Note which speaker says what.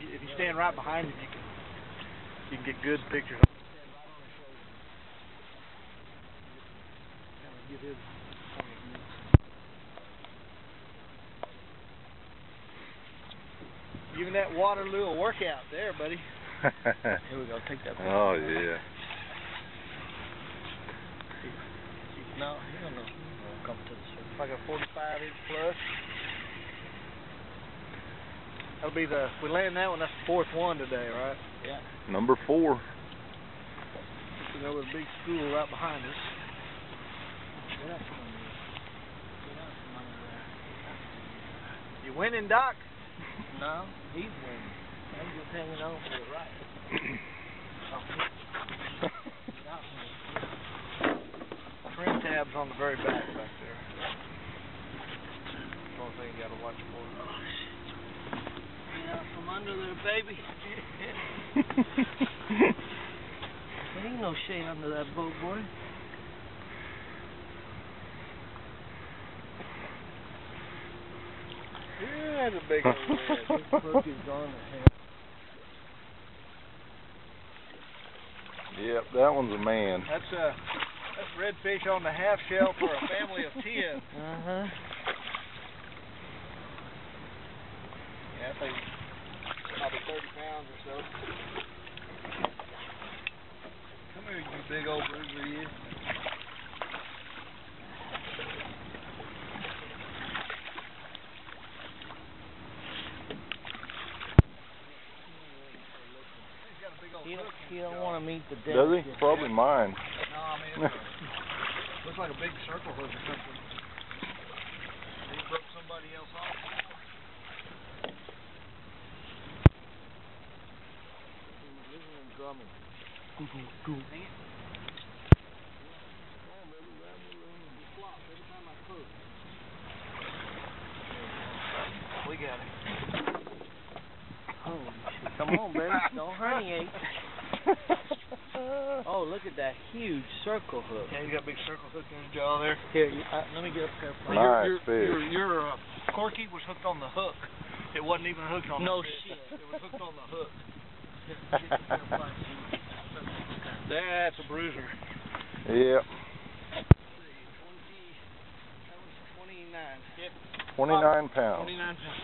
Speaker 1: you- if you stand right behind him, you can you can get good pictures. Kind of get his point of view. Giving that Waterloo a workout there, buddy. Here we go. Take that. Oh, picture.
Speaker 2: oh yeah.
Speaker 1: No, he don't know. Come to the surface. Like a 45 inch plus. That'll be the. We land that one. That's the fourth one today, right? Yeah.
Speaker 2: Number four.
Speaker 1: Looking over the big school right behind us. You winning, Doc?
Speaker 3: No, he's winning. I'm just hanging on for the right.
Speaker 1: Trim tabs on the very back back there. That's the only thing you gotta watch for.
Speaker 3: Get under there, baby. there ain't no shade under that boat, boy.
Speaker 1: Yeah, that's a big old red.
Speaker 3: This hook is on the head.
Speaker 2: Yep, that one's a man.
Speaker 1: That's a that's redfish on the half shell for a family of ten.
Speaker 3: Uh-huh.
Speaker 1: Yeah, I think probably thirty pounds or so. Come here, you big old bruiser, you. He's got a big old
Speaker 3: He don't, he don't want to meet the death.
Speaker 2: Does he?
Speaker 3: just
Speaker 2: Probably mine.
Speaker 1: No, I mean, it's looks like a big circle hook or something. He broke somebody else off.
Speaker 3: Listen and drumming.
Speaker 1: Dang it. We got it.
Speaker 3: Holy shit. Come on, baby. Don't herniate. Oh, look at that huge circle hook.
Speaker 1: Yeah, he's got a big circle hook in his jaw there.
Speaker 3: Here, you, uh, let me get up there for you.
Speaker 2: Nice
Speaker 1: your,
Speaker 2: fish.
Speaker 1: Your, your, your uh, corky was hooked on the hook. It wasn't even hooked on
Speaker 3: No
Speaker 1: the fish.
Speaker 3: shit.
Speaker 1: It was hooked on the hook. That's a bruiser.
Speaker 2: Yep.
Speaker 1: Twenty. That was twenty-nine.
Speaker 2: Twenty nine pounds.
Speaker 1: Twenty-nine pounds.